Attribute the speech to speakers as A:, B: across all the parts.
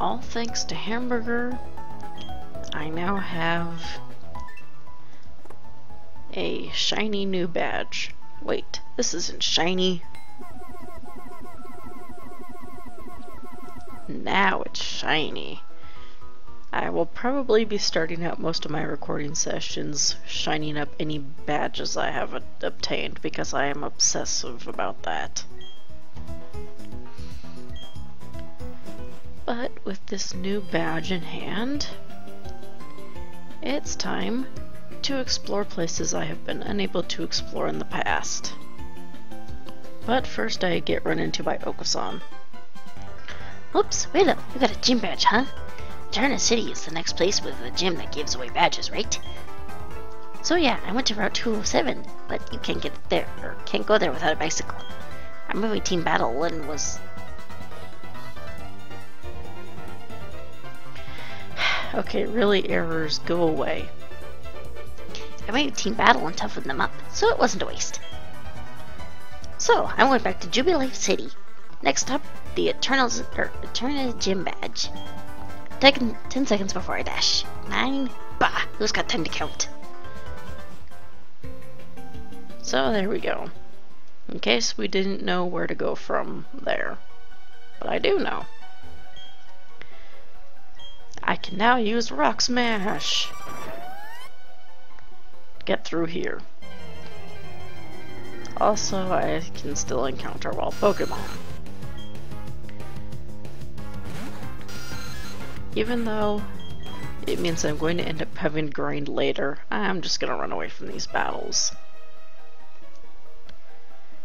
A: all thanks to Hamburger, I now have a shiny new badge. Wait, this isn't shiny. Now it's shiny. I will probably be starting out most of my recording sessions shining up any badges I have obtained because I am obsessive about that. But with this new badge in hand, it's time to explore places I have been unable to explore in the past. But first I get run into by Okusan.
B: Oops, wait up, you got a gym badge, huh? Eterna City is the next place with a gym that gives away badges, right? So yeah, I went to Route 207, but you can't get there, or can't go there without a bicycle. I'm moving Team Battle and was...
A: okay, really errors, go away.
B: I made a Team Battle and toughened them up, so it wasn't a waste. So, I went back to Jubilife City. Next up, the Eternals, er, Eterna Gym Badge. Taking 10 seconds before I dash. 9. Bah! Who's got time to count?
A: So there we go. In case we didn't know where to go from there. But I do know. I can now use Rock Smash! Get through here. Also, I can still encounter wild Pokemon. Even though it means I'm going to end up having grind later, I'm just going to run away from these battles.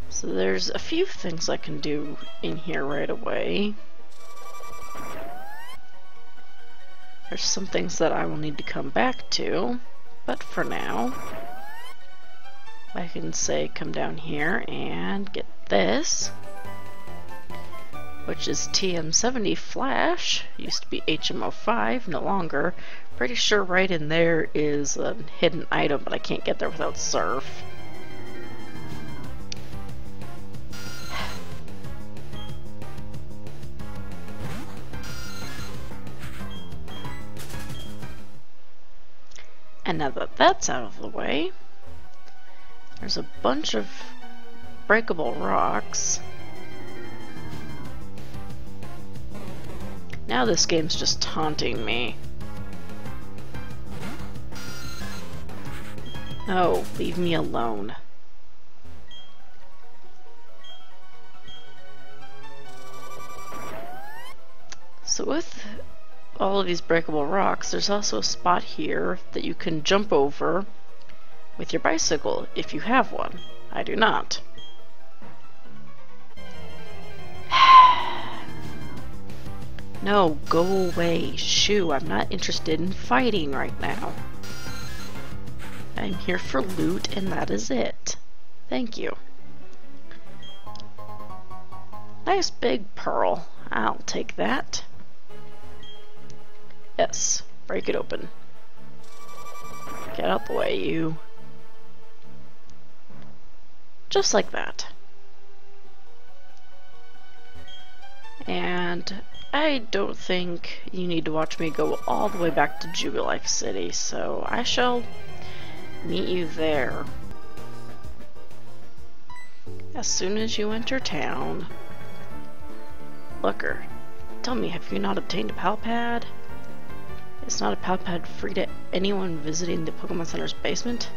A: So there's a few things I can do in here right away. There's some things that I will need to come back to, but for now, I can say come down here and get this which is TM70 Flash, used to be HM05, no longer. Pretty sure right in there is a hidden item, but I can't get there without Surf. And now that that's out of the way, there's a bunch of breakable rocks. Now this game's just taunting me. No, leave me alone. So with all of these breakable rocks, there's also a spot here that you can jump over with your bicycle, if you have one. I do not. No, go away. Shoo, I'm not interested in fighting right now. I'm here for loot and that is it. Thank you. Nice big pearl. I'll take that. Yes, break it open. Get out the way, you. Just like that. And I don't think you need to watch me go all the way back to Jubilife City, so I shall meet you there. As soon as you enter town. Looker, tell me, have you not obtained a Pal Pad? It's not a Pal Pad free to anyone visiting the Pokemon Center's basement?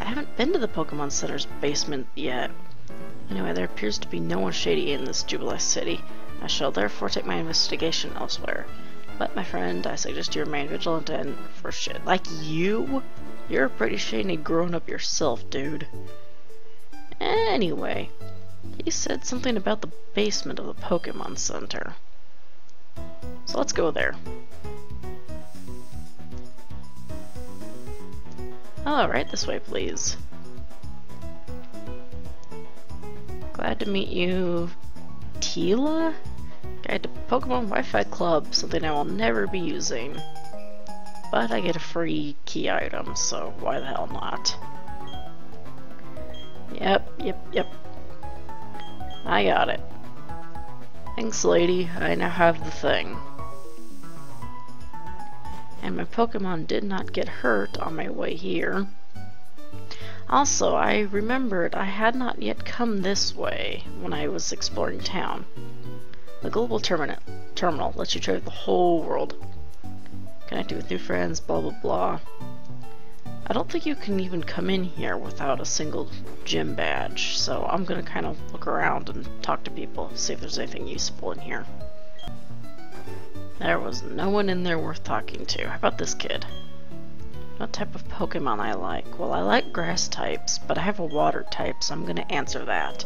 A: I haven't been to the Pokemon Center's basement yet. Anyway, there appears to be no one shady in this Jubilife City. I shall therefore take my investigation elsewhere. But, my friend, I suggest you remain vigilant and for shit like you? You're a pretty shady grown up yourself, dude. Anyway, he said something about the basement of the Pokemon Center. So let's go there. Alright, this way please. Glad to meet you, Tila? Guide to Pokemon Wi-Fi Club, something I will never be using. But I get a free key item, so why the hell not? Yep, yep, yep. I got it. Thanks, lady. I now have the thing. And my Pokemon did not get hurt on my way here. Also, I remembered I had not yet come this way when I was exploring town. The global terminal, terminal lets you travel the whole world. Connect with new friends, blah blah blah. I don't think you can even come in here without a single gym badge, so I'm gonna kind of look around and talk to people, see if there's anything useful in here. There was no one in there worth talking to. How about this kid? What type of Pokemon I like? Well, I like grass types, but I have a water type, so I'm gonna answer that.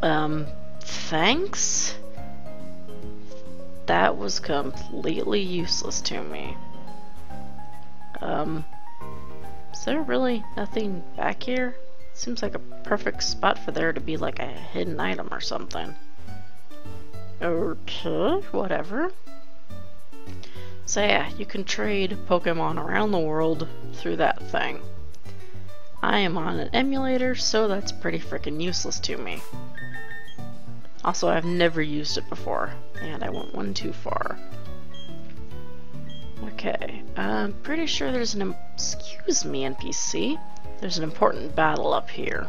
A: Um, thanks? That was completely useless to me. Um, is there really nothing back here? Seems like a perfect spot for there to be like a hidden item or something. Okay, whatever. So yeah, you can trade Pokemon around the world through that thing. I am on an emulator, so that's pretty freaking useless to me. Also, I've never used it before, and I went one too far. Okay, I'm pretty sure there's an... Excuse me, NPC. There's an important battle up here.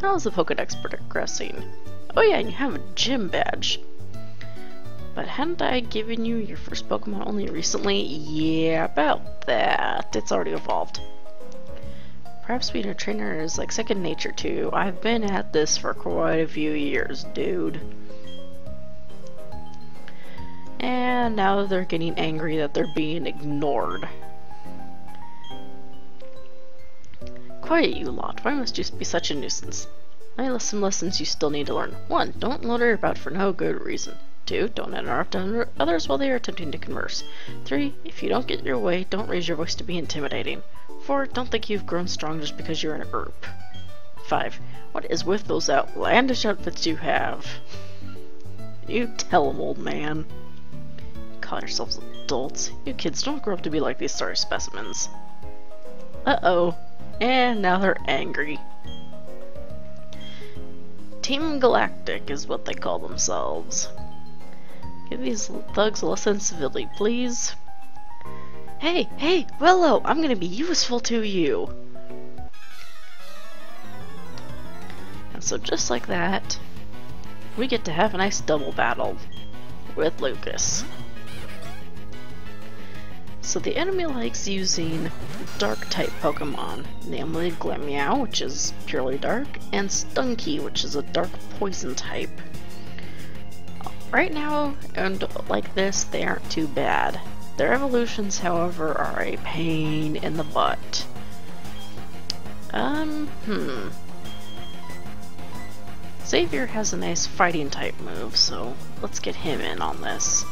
A: How's the Pokedex progressing? Oh yeah, and you have a gym badge. But hadn't I given you your first Pokemon only recently? Yeah, about that. It's already evolved. Perhaps being a trainer is like second nature to you. I've been at this for quite a few years, dude. And now they're getting angry that they're being ignored. Quiet, you lot. Why must you be such a nuisance? I have some lessons you still need to learn. 1. Don't loiter about for no good reason. 2. Don't interrupt others while they are attempting to converse. 3. If you don't get your way, don't raise your voice to be intimidating. 4. Don't think you've grown strong just because you're an herb. 5. What is with those outlandish outfits you have? You tell 'em, old man. call yourselves adults. You kids don't grow up to be like these sorry specimens. Uh-oh. And now they're angry. Team Galactic is what they call themselves. Give these thugs a lesson in civility, please. Hey, hey, Willow, I'm gonna be useful to you. And so just like that, we get to have a nice double battle with Lucas. So the enemy likes using dark type Pokemon, namely Glameow, which is purely dark, and Stunky, which is a dark poison type. Right now, and like this, they aren't too bad. Their evolutions, however, are a pain in the butt. Um, hmm. Xavier has a nice fighting type move, so let's get him in on this.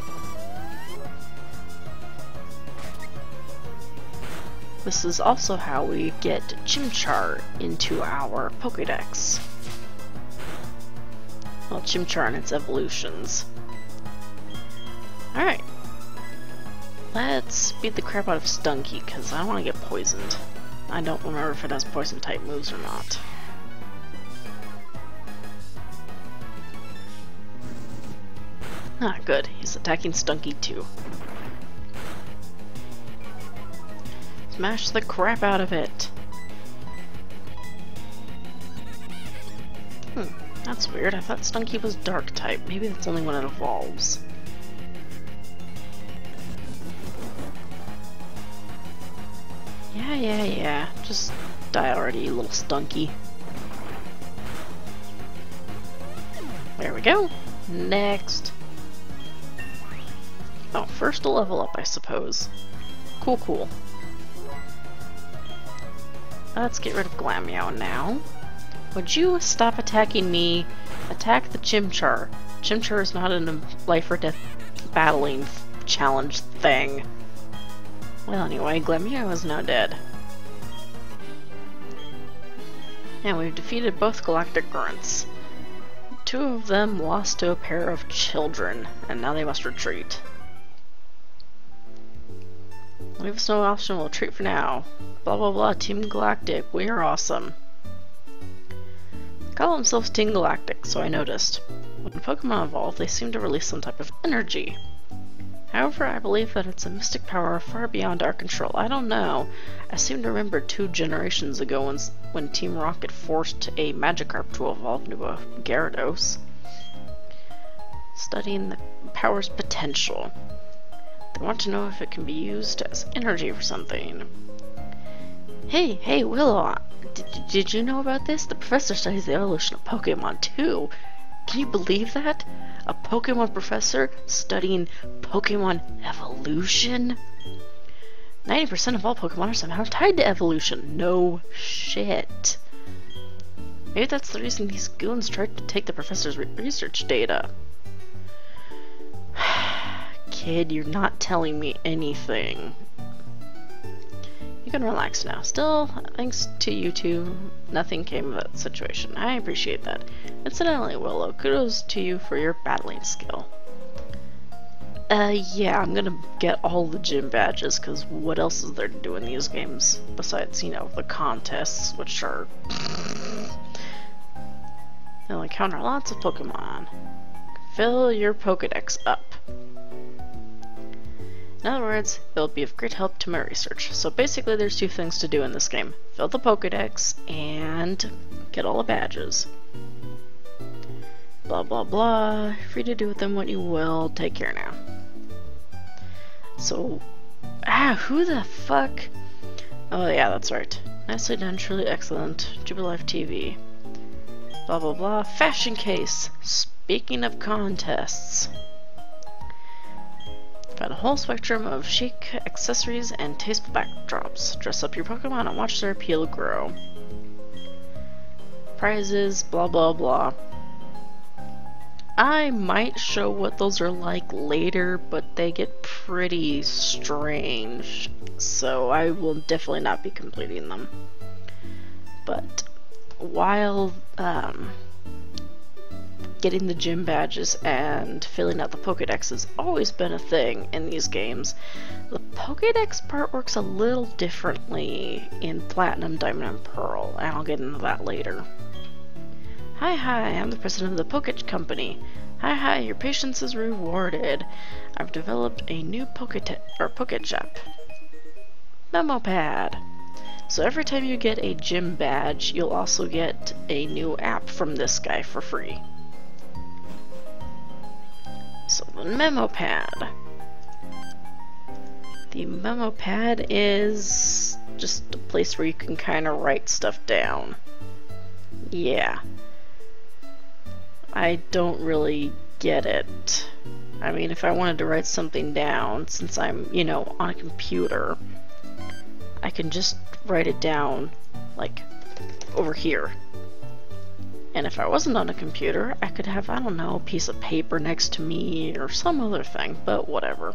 A: This is also how we get Chimchar into our Pokedex. Well, Chimchar and its evolutions. Alright. Let's beat the crap out of Stunky, because I don't want to get poisoned. I don't remember if it has poison type moves or not. Ah, good. He's attacking Stunky too. Smash the crap out of it! Hmm, that's weird. I thought Stunky was dark type. Maybe that's only when it evolves. Yeah, yeah, yeah. Just die already, little Stunky. There we go. Next. Oh, first a level up, I suppose. Cool, cool. Let's get rid of Glameow now. Would you stop attacking me? Attack the Chimchar. Chimchar is not in a life or death battling challenge thing. Well, anyway, Glameow is now dead. And we've defeated both Galactic Grunts. Two of them lost to a pair of children, and now they must retreat. Leave us no option, we'll retreat for now. Blah blah blah, Team Galactic, we are awesome. Call themselves Team Galactic, so I noticed. When Pokemon evolve, they seem to release some type of energy. However, I believe that it's a mystic power far beyond our control. I don't know. I seem to remember two generations ago when, when Team Rocket forced a Magikarp to evolve into a Gyarados. Studying the power's potential. They want to know if it can be used as energy for something. Hey, hey, Willow, did, did you know about this? The professor studies the evolution of Pokemon too. Can you believe that? A Pokemon professor studying Pokemon evolution? 90% of all Pokemon are somehow tied to evolution. No shit. Maybe that's the reason these goons tried to take the professor's re research data. Kid, you're not telling me anything. You can relax now. Still, thanks to you two, nothing came of that situation. I appreciate that. Incidentally, Willow, kudos to you for your battling skill. Uh, yeah, I'm gonna get all the gym badges, because what else is there to do in these games? Besides, you know, the contests, which are... They'll encounter lots of Pokemon. Fill your Pokedex up. In other words, it'll be of great help to my research. So basically there's two things to do in this game. Fill the Pokedex and get all the badges. Blah blah blah. Free to do with them what you will. Take care now. So, ah, who the fuck? Oh yeah, that's right. Nicely done, truly excellent. Jubilife TV. Blah blah blah. Fashion case. Speaking of contests. Find a whole spectrum of chic accessories and tasteful backdrops. Dress up your Pokemon and watch their appeal grow. Prizes, blah blah blah. I might show what those are like later, but they get pretty strange, so I will definitely not be completing them. But while um, getting the gym badges and filling out the Pokedex has always been a thing in these games. The Pokedex part works a little differently in Platinum, Diamond, and Pearl, and I'll get into that later. Hi hi, I'm the president of the Poke Company. Hi hi, your patience is rewarded. I've developed a new Poke or Pokechap. Memo pad. So every time you get a gym badge, you'll also get a new app from this guy for free. So the memo pad. The memo pad is just a place where you can kind of write stuff down. Yeah. I don't really get it. I mean, if I wanted to write something down, since I'm, you know, on a computer, I can just write it down, like, over here. And if I wasn't on a computer, I could have, I don't know, a piece of paper next to me or some other thing, but whatever.